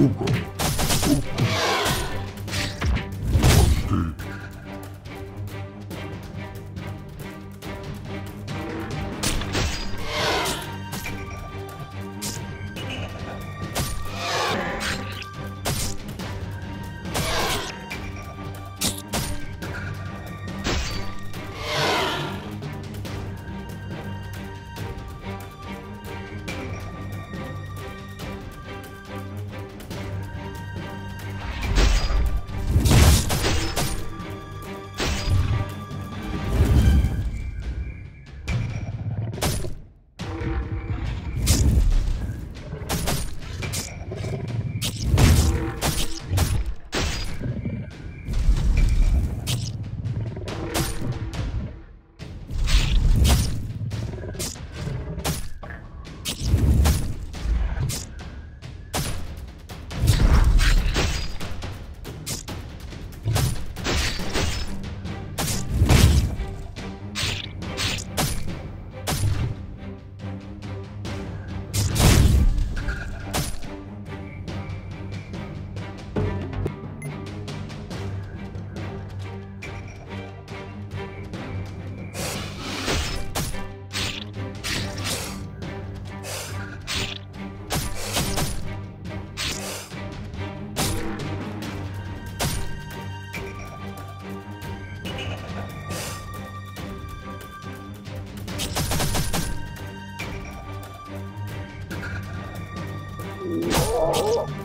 Uber. 哦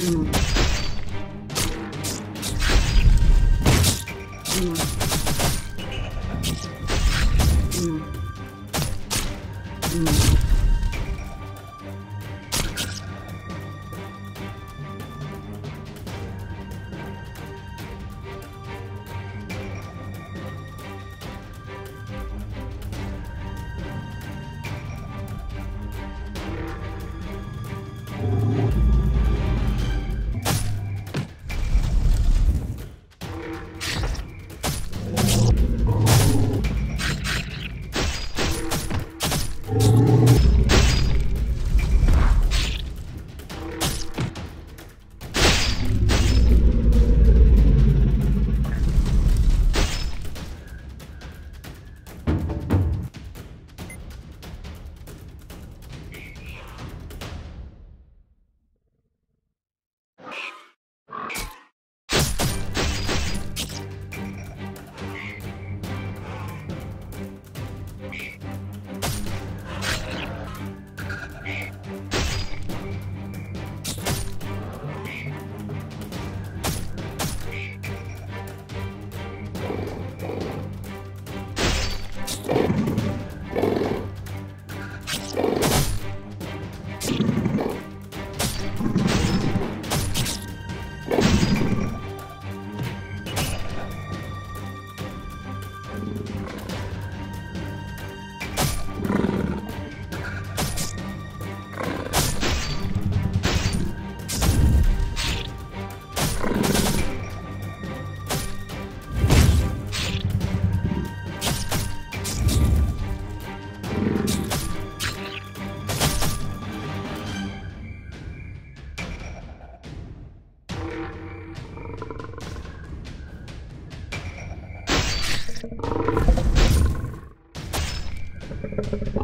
You Thank you.